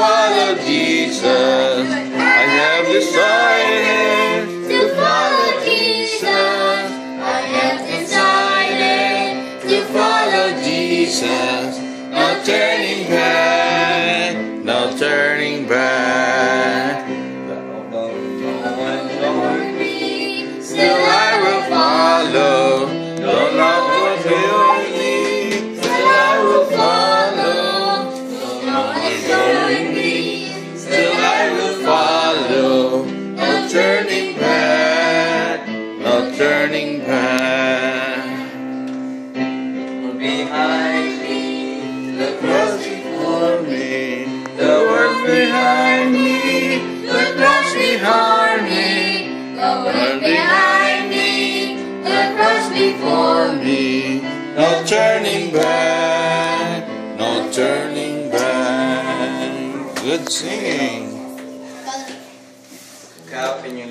follow Jesus. I have decided To follow Jesus. I have decided to follow Jesus. No turning back, no turning back. No turning back. Behind me, The cross before me, the world behind me, the cross behind me, The world behind me, the cross before me. No turning back, no turning back. Good singing. Ikaw, can you lead?